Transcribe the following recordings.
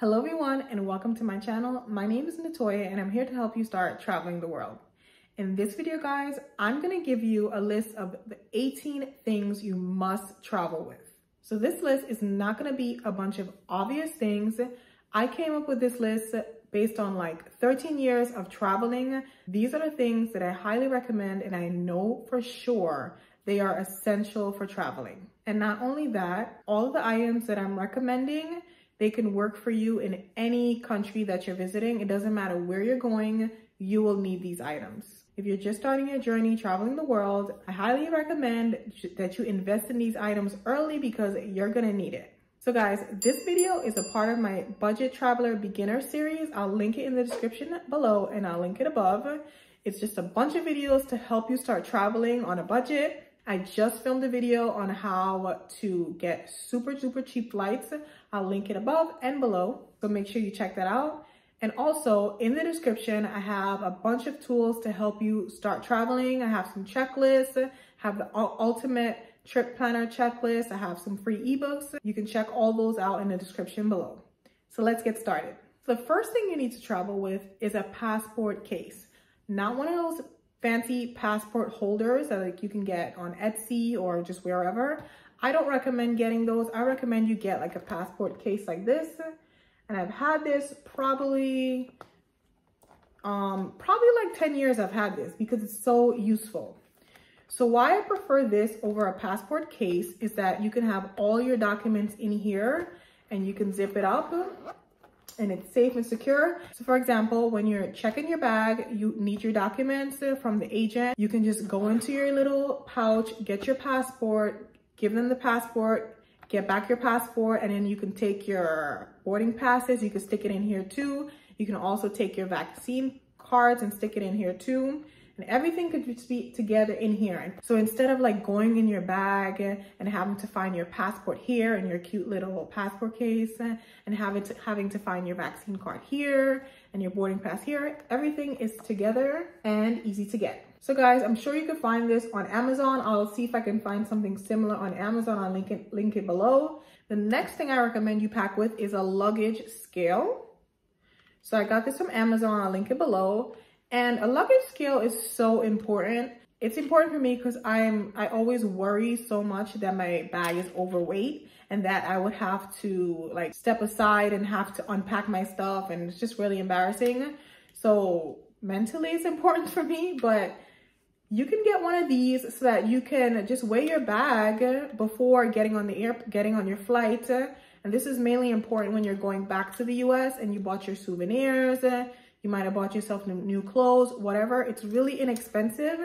Hello everyone and welcome to my channel. My name is Natoya and I'm here to help you start traveling the world. In this video guys, I'm gonna give you a list of the 18 things you must travel with. So this list is not gonna be a bunch of obvious things. I came up with this list based on like 13 years of traveling. These are the things that I highly recommend and I know for sure they are essential for traveling. And not only that, all the items that I'm recommending they can work for you in any country that you're visiting. It doesn't matter where you're going, you will need these items. If you're just starting your journey traveling the world, I highly recommend that you invest in these items early because you're gonna need it. So guys, this video is a part of my Budget Traveler Beginner series. I'll link it in the description below and I'll link it above. It's just a bunch of videos to help you start traveling on a budget I just filmed a video on how to get super duper cheap flights. I'll link it above and below, so make sure you check that out. And also in the description, I have a bunch of tools to help you start traveling. I have some checklists, have the ultimate trip planner checklist. I have some free ebooks. You can check all those out in the description below. So let's get started. The first thing you need to travel with is a passport case. Not one of those fancy passport holders that like you can get on Etsy or just wherever. I don't recommend getting those. I recommend you get like a passport case like this. And I've had this probably, um, probably like 10 years I've had this because it's so useful. So why I prefer this over a passport case is that you can have all your documents in here and you can zip it up and it's safe and secure. So for example, when you're checking your bag, you need your documents from the agent. You can just go into your little pouch, get your passport, give them the passport, get back your passport, and then you can take your boarding passes. You can stick it in here too. You can also take your vaccine cards and stick it in here too and everything could just be together in here. So instead of like going in your bag and having to find your passport here and your cute little passport case and having to, having to find your vaccine card here and your boarding pass here, everything is together and easy to get. So guys, I'm sure you can find this on Amazon. I'll see if I can find something similar on Amazon. I'll link it, link it below. The next thing I recommend you pack with is a luggage scale. So I got this from Amazon. I'll link it below. And a luggage scale is so important. It's important for me because I'm I always worry so much that my bag is overweight and that I would have to like step aside and have to unpack my stuff and it's just really embarrassing. So mentally it's important for me, but you can get one of these so that you can just weigh your bag before getting on the air, getting on your flight. And this is mainly important when you're going back to the US and you bought your souvenirs you might have bought yourself new clothes, whatever. It's really inexpensive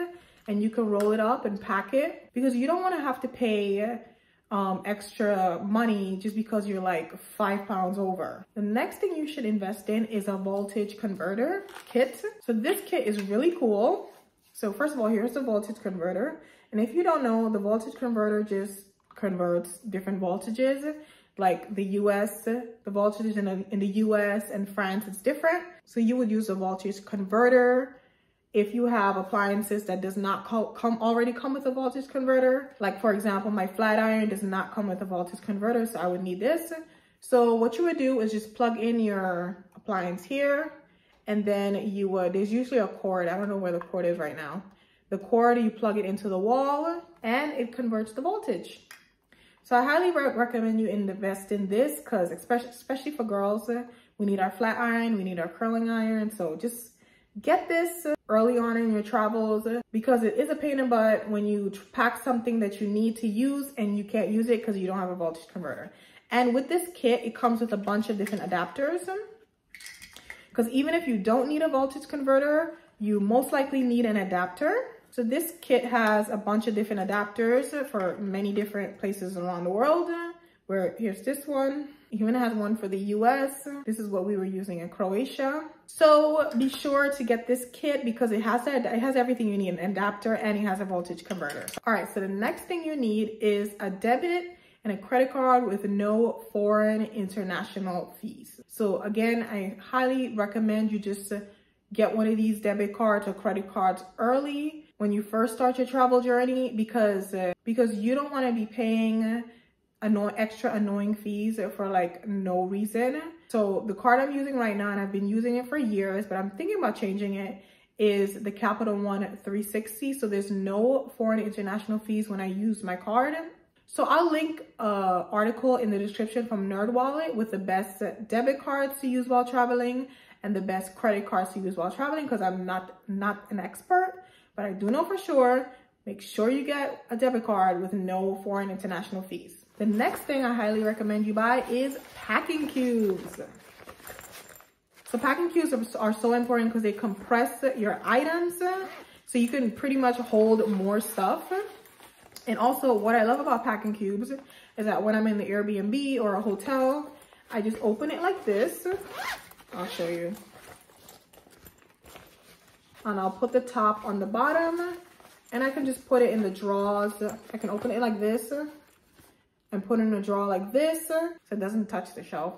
and you can roll it up and pack it because you don't want to have to pay um, extra money just because you're like five pounds over. The next thing you should invest in is a voltage converter kit. So this kit is really cool. So first of all, here's the voltage converter. And if you don't know, the voltage converter just converts different voltages like the US, the voltage in the, in the US and France, is different. So you would use a voltage converter. If you have appliances that does not come already come with a voltage converter, like for example, my flat iron does not come with a voltage converter, so I would need this. So what you would do is just plug in your appliance here, and then you would, there's usually a cord, I don't know where the cord is right now. The cord, you plug it into the wall, and it converts the voltage. So I highly re recommend you invest in this because especially, especially for girls, uh, we need our flat iron, we need our curling iron. So just get this uh, early on in your travels uh, because it is a pain in the butt when you pack something that you need to use and you can't use it because you don't have a voltage converter. And with this kit, it comes with a bunch of different adapters um, because even if you don't need a voltage converter, you most likely need an adapter so this kit has a bunch of different adapters for many different places around the world. Where here's this one. Even has one for the US. This is what we were using in Croatia. So be sure to get this kit because it has a, it has everything you need, an adapter and it has a voltage converter. All right, so the next thing you need is a debit and a credit card with no foreign international fees. So again, I highly recommend you just get one of these debit cards or credit cards early when you first start your travel journey because uh, because you don't want to be paying annoy extra annoying fees for like no reason. So the card I'm using right now, and I've been using it for years, but I'm thinking about changing it, is the Capital One 360. So there's no foreign international fees when I use my card. So I'll link an article in the description from NerdWallet with the best debit cards to use while traveling and the best credit cards to use while traveling because I'm not, not an expert, but I do know for sure, make sure you get a debit card with no foreign international fees. The next thing I highly recommend you buy is packing cubes. So packing cubes are, are so important because they compress your items so you can pretty much hold more stuff. And also what I love about packing cubes is that when I'm in the Airbnb or a hotel, I just open it like this. I'll show you. And I'll put the top on the bottom and I can just put it in the drawers. I can open it like this and put in a drawer like this so it doesn't touch the shelf.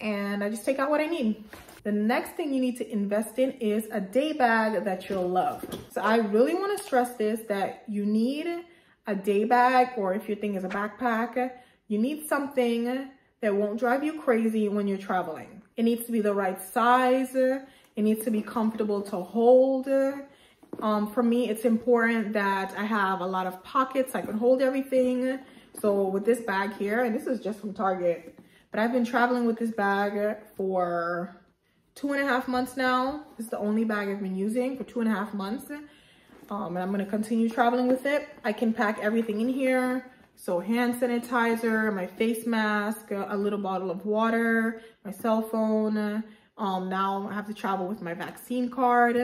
And I just take out what I need. The next thing you need to invest in is a day bag that you'll love. So I really want to stress this that you need a day bag or if your thing is a backpack, you need something that won't drive you crazy when you're traveling. It needs to be the right size. It needs to be comfortable to hold. Um, for me, it's important that I have a lot of pockets. I can hold everything. So with this bag here, and this is just from Target, but I've been traveling with this bag for two and a half months now. Is the only bag I've been using for two and a half months. Um, and I'm gonna continue traveling with it. I can pack everything in here. So hand sanitizer, my face mask, a little bottle of water, my cell phone. Um, now I have to travel with my vaccine card.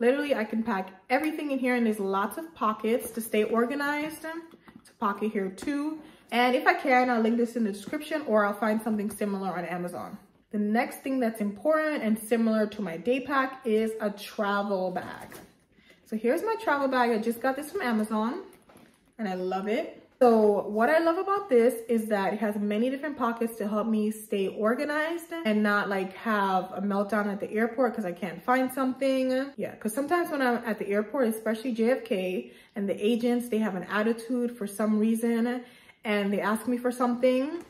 Literally, I can pack everything in here and there's lots of pockets to stay organized pocket here too. And if I can, I'll link this in the description or I'll find something similar on Amazon. The next thing that's important and similar to my day pack is a travel bag. So here's my travel bag. I just got this from Amazon and I love it. So what I love about this is that it has many different pockets to help me stay organized and not like have a meltdown at the airport because I can't find something. Yeah, because sometimes when I'm at the airport, especially JFK, and the agents, they have an attitude for some reason and they ask me for something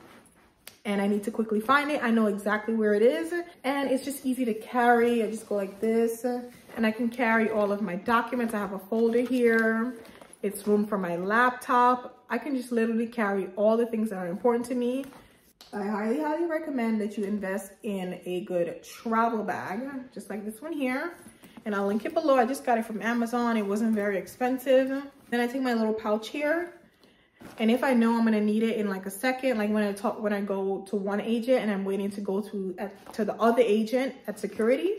and I need to quickly find it. I know exactly where it is and it's just easy to carry. I just go like this and I can carry all of my documents. I have a folder here. It's room for my laptop. I can just literally carry all the things that are important to me. I highly, highly recommend that you invest in a good travel bag, just like this one here. And I'll link it below. I just got it from Amazon. It wasn't very expensive. Then I take my little pouch here. And if I know I'm gonna need it in like a second, like when I talk, when I go to one agent and I'm waiting to go to at, to the other agent at security,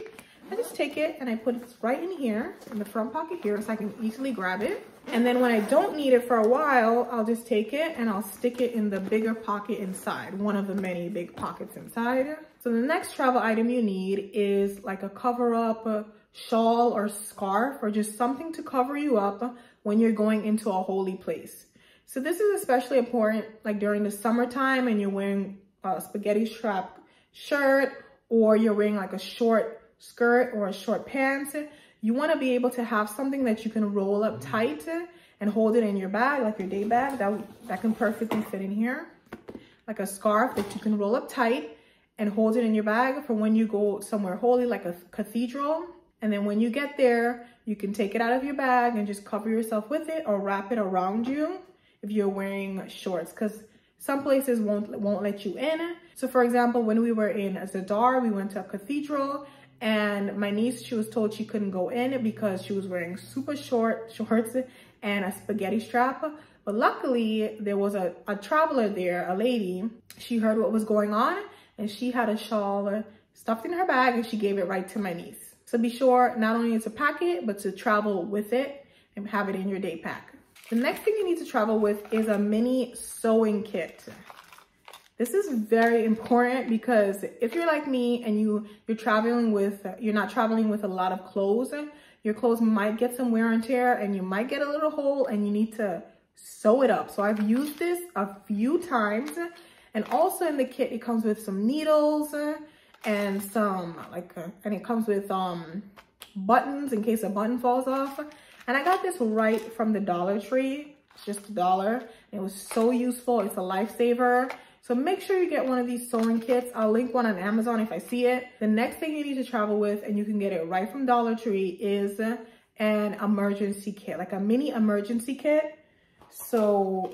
I just take it and I put it right in here in the front pocket here so I can easily grab it. And then when I don't need it for a while, I'll just take it and I'll stick it in the bigger pocket inside, one of the many big pockets inside. So the next travel item you need is like a cover up a shawl or scarf or just something to cover you up when you're going into a holy place. So this is especially important like during the summertime and you're wearing a spaghetti strap shirt or you're wearing like a short skirt or a short pants you want to be able to have something that you can roll up mm-hmm. tight and hold it in your bag, like your day bag. That, that can perfectly fit in here. Like a scarf that you can roll up tight and hold it in your bag for when you go somewhere holy, like a cathedral. And then when you get there, you can take it out of your bag and just cover yourself with it or wrap it around you if you're wearing shorts because some places won't won't let you in. So for example, when we were in Zadar, we went to a cathedral and my niece, she was told she couldn't go in because she was wearing super short shorts and a spaghetti strap. But luckily, there was a, a traveler there, a lady. She heard what was going on and she had a shawl stuffed in her bag and she gave it right to my niece. So be sure not only to pack it, but to travel with it and have it in your day pack. The next thing you need to travel with is a mini sewing kit. This is very important because if you're like me and you, you're traveling with, you're not traveling with a lot of clothes, your clothes might get some wear and tear and you might get a little hole and you need to sew it up. So I've used this a few times and also in the kit, it comes with some needles and some like, and it comes with um buttons in case a button falls off. And I got this right from the Dollar Tree. It's just a dollar. It was so useful. It's a lifesaver. So make sure you get one of these sewing kits. I'll link one on Amazon if I see it. The next thing you need to travel with, and you can get it right from Dollar Tree, is an emergency kit, like a mini emergency kit. So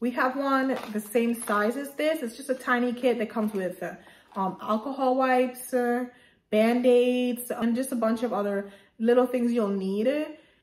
we have one the same size as this. It's just a tiny kit that comes with um, alcohol wipes, uh, band-aids, and just a bunch of other little things you'll need.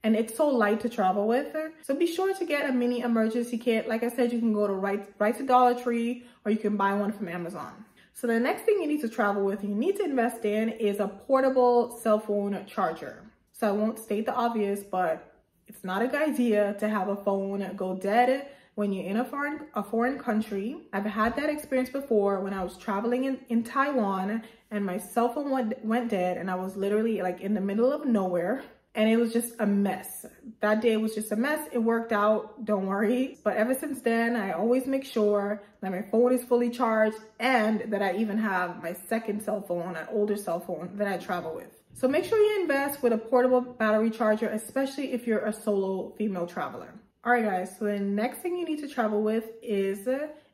And it's so light to travel with. So be sure to get a mini emergency kit. Like I said, you can go to right, right to Dollar Tree or you can buy one from Amazon. So the next thing you need to travel with, you need to invest in is a portable cell phone charger. So I won't state the obvious, but it's not a good idea to have a phone go dead when you're in a foreign a foreign country. I've had that experience before when I was traveling in, in Taiwan and my cell phone went, went dead and I was literally like in the middle of nowhere and it was just a mess. That day was just a mess. It worked out, don't worry. But ever since then, I always make sure that my phone is fully charged and that I even have my second cell phone, an older cell phone that I travel with. So make sure you invest with a portable battery charger, especially if you're a solo female traveler. All right, guys, so the next thing you need to travel with is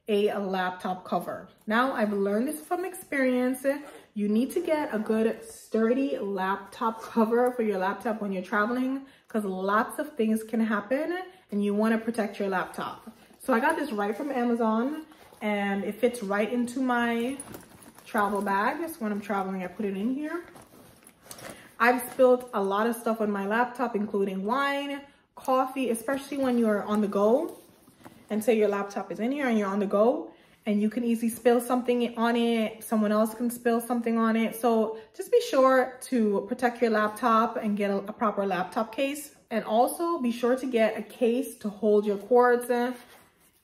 a laptop cover. Now, I've learned this from experience. You need to get a good sturdy laptop cover for your laptop when you're traveling because lots of things can happen and you want to protect your laptop. So I got this right from Amazon and it fits right into my travel bag. So when I'm traveling, I put it in here. I've spilled a lot of stuff on my laptop, including wine, coffee, especially when you're on the go. And say your laptop is in here and you're on the go and you can easily spill something on it. Someone else can spill something on it. So just be sure to protect your laptop and get a, a proper laptop case. And also be sure to get a case to hold your cords in,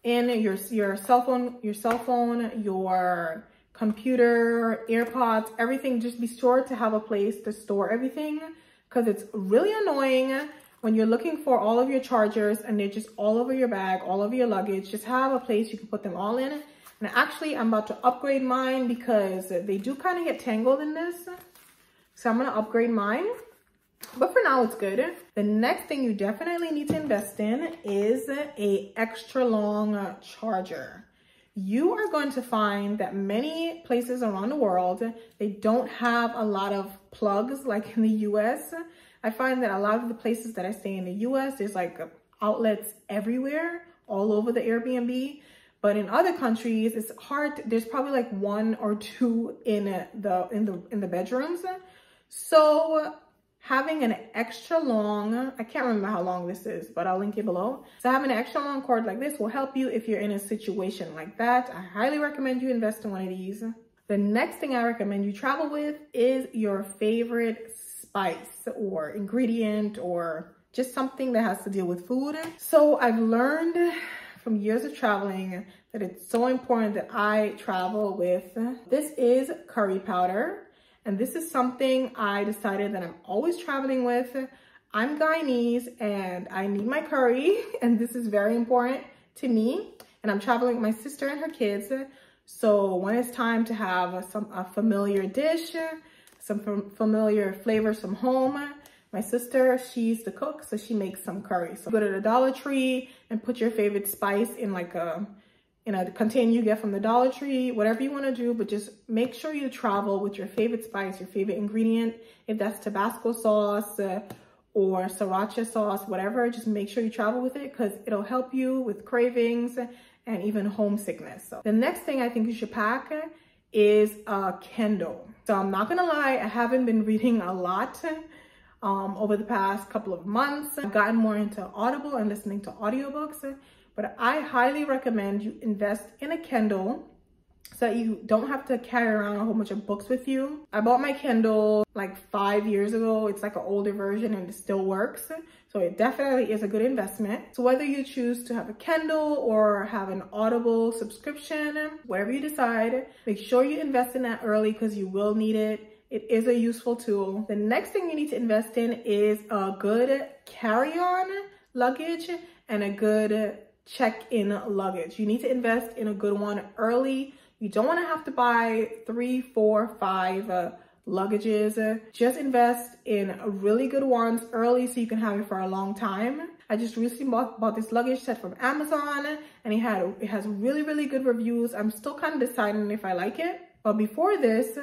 in your, your cell phone, your cell phone, your computer, AirPods, everything. Just be sure to have a place to store everything because it's really annoying when you're looking for all of your chargers and they're just all over your bag, all over your luggage. Just have a place you can put them all in. And actually, I'm about to upgrade mine because they do kind of get tangled in this. So I'm going to upgrade mine. But for now, it's good. The next thing you definitely need to invest in is a extra long charger you are going to find that many places around the world, they don't have a lot of plugs like in the US. I find that a lot of the places that I stay in the US, there's like outlets everywhere, all over the Airbnb. But in other countries, it's hard. There's probably like one or two in uh, the in the in the bedrooms. So having an extra long, I can't remember how long this is, but I'll link it below. So having an extra long cord like this will help you if you're in a situation like that. I highly recommend you invest in one of these. The next thing I recommend you travel with is your favorite spice or ingredient or just something that has to deal with food. So I've learned from years of traveling that it's so important that I travel with. This is curry powder. And this is something I decided that I'm always traveling with. I'm Guyanese and I need my curry and this is very important to me. And I'm traveling with my sister and her kids. So when it's time to have some a familiar dish, some familiar flavors from home, my sister, she's the cook, so she makes some curry. So go to the Dollar Tree and put your favorite spice in like a in a container you get from the Dollar Tree, whatever you want to do, but just make sure you travel with your favorite spice, your favorite ingredient. If that's Tabasco sauce uh, or sriracha sauce, whatever, just make sure you travel with it because it'll help you with cravings and even homesickness. So the next thing I think you should pack is a Kindle. So I'm not gonna lie, I haven't been reading a lot um, over the past couple of months. I've gotten more into Audible and listening to audiobooks but I highly recommend you invest in a Kindle so that you don't have to carry around a whole bunch of books with you. I bought my Kindle like five years ago. It's like an older version and it still works. So it definitely is a good investment. So whether you choose to have a Kindle or have an Audible subscription, whatever you decide, make sure you invest in that early because you will need it. It is a useful tool. The next thing you need to invest in is a good carry-on luggage and a good check-in luggage. You need to invest in a good one early. You don't want to have to buy three, four, five uh, luggages. Just invest in really good ones early so you can have it for a long time. I just recently bought, bought this luggage set from Amazon and it had it has really, really good reviews. I'm still kind of deciding if I like it. But before this,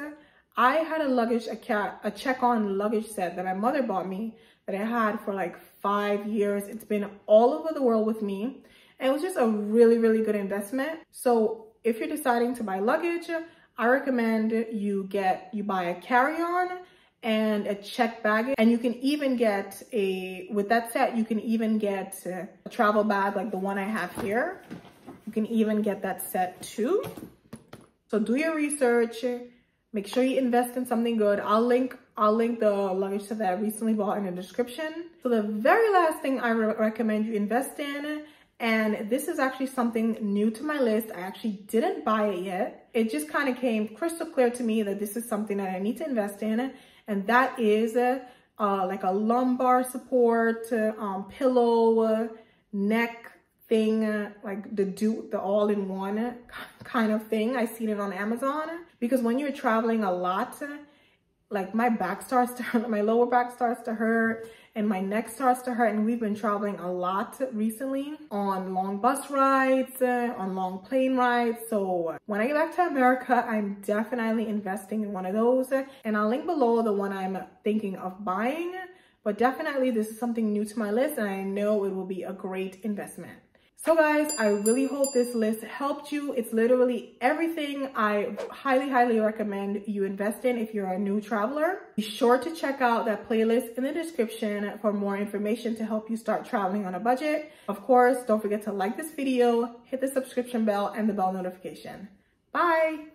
I had a luggage, a, cat, a check-on luggage set that my mother bought me that I had for like five years. It's been all over the world with me. And it was just a really, really good investment. So if you're deciding to buy luggage, I recommend you get, you buy a carry-on and a check bag. And you can even get a, with that set, you can even get a travel bag like the one I have here. You can even get that set too. So do your research. Make sure you invest in something good. I'll link I'll link the luggage set that I recently bought in the description. So the very last thing I re recommend you invest in and this is actually something new to my list. I actually didn't buy it yet. It just kind of came crystal clear to me that this is something that I need to invest in and that is uh, like a lumbar support, um, pillow, neck thing, uh, like the do the all-in-one kind of thing. I seen it on Amazon because when you're traveling a lot, like my back starts to hurt, my lower back starts to hurt and my neck starts to hurt. And we've been traveling a lot recently on long bus rides, uh, on long plane rides. So when I get back to America, I'm definitely investing in one of those. And I'll link below the one I'm thinking of buying. But definitely this is something new to my list and I know it will be a great investment. So guys, I really hope this list helped you. It's literally everything I highly, highly recommend you invest in if you're a new traveler. Be sure to check out that playlist in the description for more information to help you start traveling on a budget. Of course, don't forget to like this video, hit the subscription bell and the bell notification. Bye!